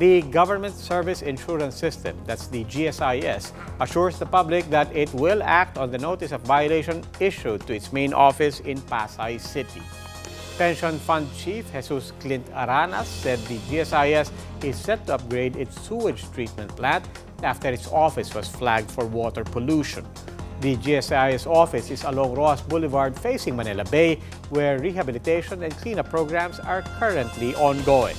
The Government Service Insurance System, that's the GSIS, assures the public that it will act on the notice of violation issued to its main office in Pasay City. Pension Fund Chief Jesus Clint Aranas said the GSIS is set to upgrade its sewage treatment plant after its office was flagged for water pollution. The GSIS office is along Roxas Boulevard facing Manila Bay, where rehabilitation and cleanup programs are currently ongoing.